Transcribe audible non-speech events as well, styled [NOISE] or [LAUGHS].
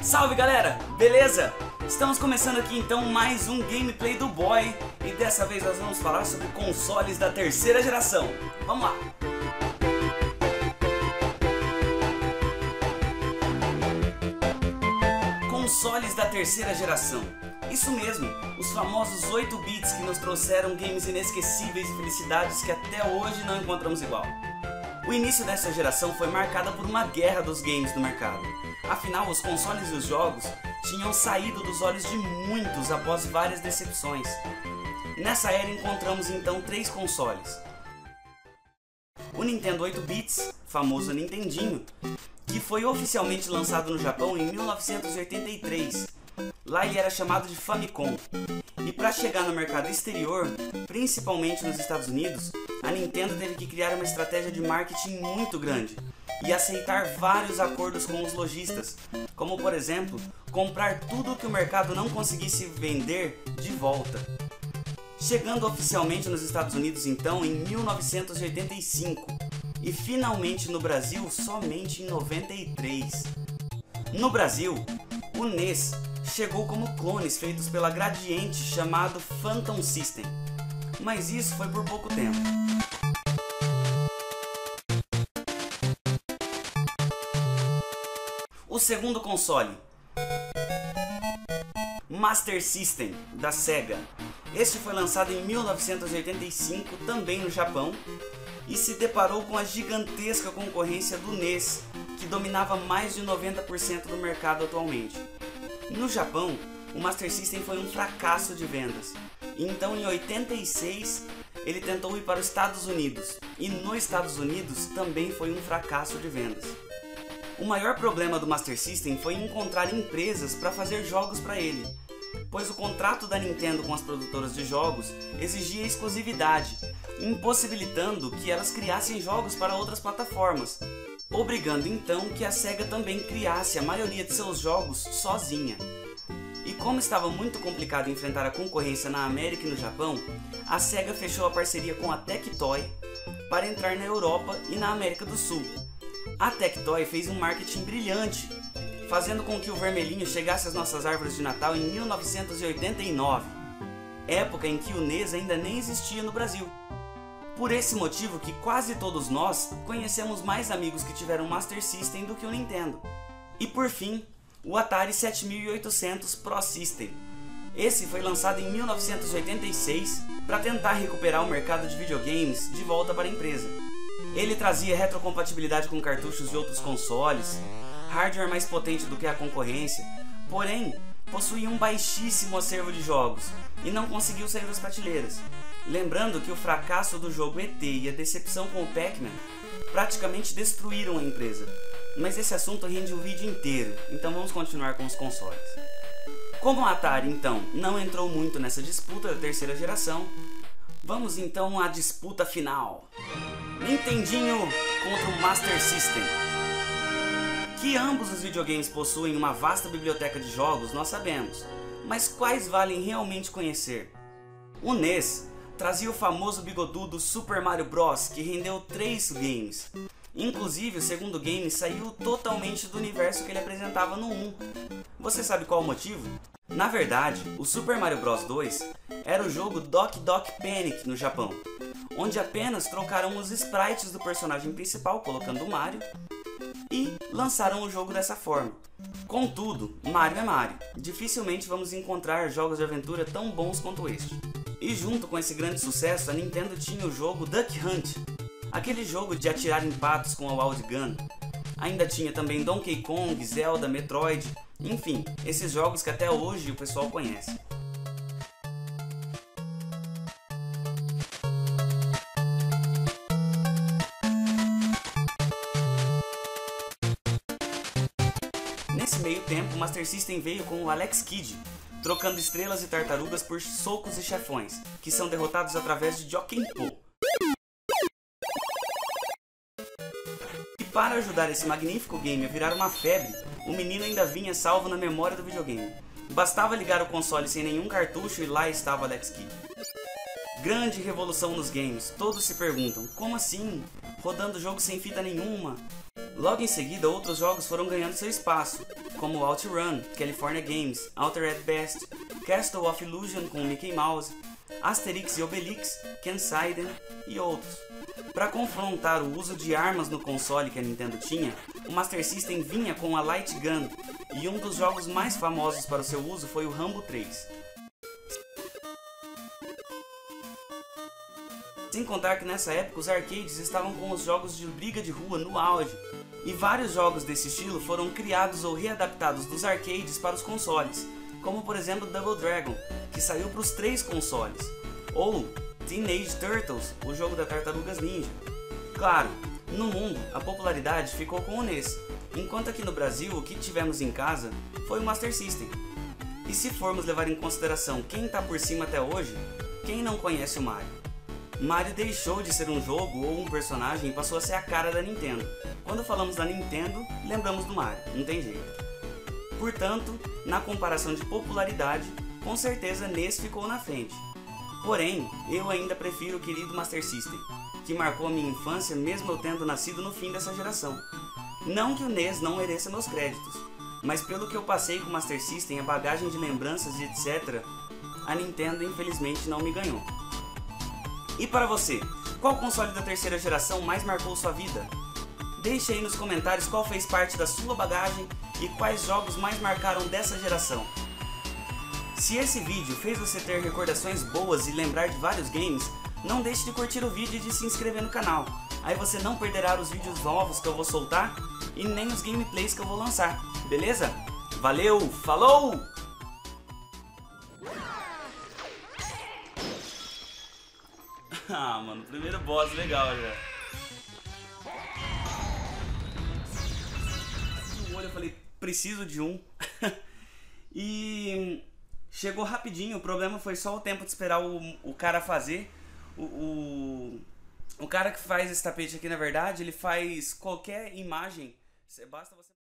Salve galera, beleza? Estamos começando aqui então mais um gameplay do Boy e dessa vez nós vamos falar sobre consoles da terceira geração. Vamos lá! Consoles da terceira geração. Isso mesmo, os famosos 8 bits que nos trouxeram games inesquecíveis e felicidades que até hoje não encontramos igual. O início dessa geração foi marcada por uma guerra dos games no mercado. Afinal, os consoles e os jogos tinham saído dos olhos de muitos após várias decepções. Nessa era encontramos então três consoles. O Nintendo 8 bits, famoso Nintendinho, que foi oficialmente lançado no Japão em 1983. Lá ele era chamado de Famicom. E para chegar no mercado exterior, principalmente nos Estados Unidos, a Nintendo teve que criar uma estratégia de marketing muito grande e aceitar vários acordos com os lojistas, como por exemplo, comprar tudo que o mercado não conseguisse vender de volta. Chegando oficialmente nos Estados Unidos então em 1985 e finalmente no Brasil somente em 93. No Brasil, o NES chegou como clones feitos pela Gradiente chamado Phantom System, mas isso foi por pouco tempo. O segundo console, Master System da Sega. Este foi lançado em 1985 também no Japão e se deparou com a gigantesca concorrência do NES, que dominava mais de 90% do mercado atualmente. No Japão, o Master System foi um fracasso de vendas. Então, em 86, ele tentou ir para os Estados Unidos, e nos Estados Unidos também foi um fracasso de vendas. O maior problema do Master System foi encontrar empresas para fazer jogos para ele, pois o contrato da Nintendo com as produtoras de jogos exigia exclusividade, impossibilitando que elas criassem jogos para outras plataformas, obrigando então que a SEGA também criasse a maioria de seus jogos sozinha. E como estava muito complicado enfrentar a concorrência na América e no Japão, a SEGA fechou a parceria com a Tectoy para entrar na Europa e na América do Sul. A Tectoy fez um marketing brilhante, fazendo com que o vermelhinho chegasse às nossas árvores de Natal em 1989, época em que o NES ainda nem existia no Brasil. Por esse motivo que quase todos nós conhecemos mais amigos que tiveram Master System do que o Nintendo. E por fim, o Atari 7800 Pro System. Esse foi lançado em 1986 para tentar recuperar o mercado de videogames de volta para a empresa. Ele trazia retrocompatibilidade com cartuchos de outros consoles, hardware mais potente do que a concorrência, porém possuía um baixíssimo acervo de jogos e não conseguiu sair das prateleiras. Lembrando que o fracasso do jogo ET e a decepção com o Pac-Man praticamente destruíram a empresa. Mas esse assunto rende o vídeo inteiro, então vamos continuar com os consoles. Como a Atari então não entrou muito nessa disputa da terceira geração, vamos então à disputa final. Nintendinho contra o Master System. Que ambos os videogames possuem uma vasta biblioteca de jogos, nós sabemos, mas quais valem realmente conhecer? O NES trazia o famoso bigodudo Super Mario Bros, que rendeu três games. Inclusive, o segundo game saiu totalmente do universo que ele apresentava no 1. Você sabe qual o motivo? Na verdade, o Super Mario Bros 2 era o jogo Doc Doc Panic no Japão, onde apenas trocaram os sprites do personagem principal, colocando o Mario, e lançaram o jogo dessa forma. Contudo, Mario é Mario. Dificilmente vamos encontrar jogos de aventura tão bons quanto este. E junto com esse grande sucesso, a Nintendo tinha o jogo Duck Hunt, aquele jogo de atirar em patos com a Wild Gun. Ainda tinha também Donkey Kong, Zelda, Metroid, enfim, esses jogos que até hoje o pessoal conhece. Nesse meio tempo, Master System veio com o Alex Kidd, trocando estrelas e tartarugas por socos e chefões, que são derrotados através de Jokin Po. E para ajudar esse magnífico game a virar uma febre, o menino ainda vinha salvo na memória do videogame. Bastava ligar o console sem nenhum cartucho e lá estava Alex Kidd. Grande revolução nos games, todos se perguntam, como assim? Rodando jogo sem fita nenhuma? Logo em seguida, outros jogos foram ganhando seu espaço, como OutRun, California Games, Altered Best, Castle of Illusion com Mickey Mouse, Asterix e Obelix, Ken Siden e outros. Para confrontar o uso de armas no console que a Nintendo tinha, o Master System vinha com a Light Gun, e um dos jogos mais famosos para o seu uso foi o Rambo 3. Sem contar que nessa época os arcades estavam com os jogos de briga de rua no auge, e vários jogos desse estilo foram criados ou readaptados dos arcades para os consoles, como por exemplo Double Dragon, que saiu para os três consoles, ou Teenage Turtles, o jogo da Tartarugas Ninja. Claro, no mundo a popularidade ficou com o NES, enquanto aqui no Brasil o que tivemos em casa foi o Master System. E se formos levar em consideração quem está por cima até hoje, quem não conhece o Mario? Mario deixou de ser um jogo ou um personagem e passou a ser a cara da Nintendo. Quando falamos da Nintendo, lembramos do Mario, não tem jeito. Portanto, na comparação de popularidade, com certeza NES ficou na frente. Porém, eu ainda prefiro o querido Master System, que marcou a minha infância mesmo eu tendo nascido no fim dessa geração. Não que o NES não mereça meus créditos, mas pelo que eu passei com o Master System, a bagagem de lembranças e etc., a Nintendo infelizmente não me ganhou. E para você, qual console da terceira geração mais marcou sua vida? Deixe aí nos comentários qual fez parte da sua bagagem e quais jogos mais marcaram dessa geração. Se esse vídeo fez você ter recordações boas e lembrar de vários games, não deixe de curtir o vídeo e de se inscrever no canal. Aí você não perderá os vídeos novos que eu vou soltar e nem os gameplays que eu vou lançar, beleza? Valeu, falou! [LAUGHS] Ah, mano, primeiro boss legal já. No olho eu falei, preciso de um. [LAUGHS] e chegou rapidinho, o problema foi só o tempo de esperar o, o cara fazer. O, o, o cara que faz esse tapete aqui, na verdade, ele faz qualquer imagem. Basta você.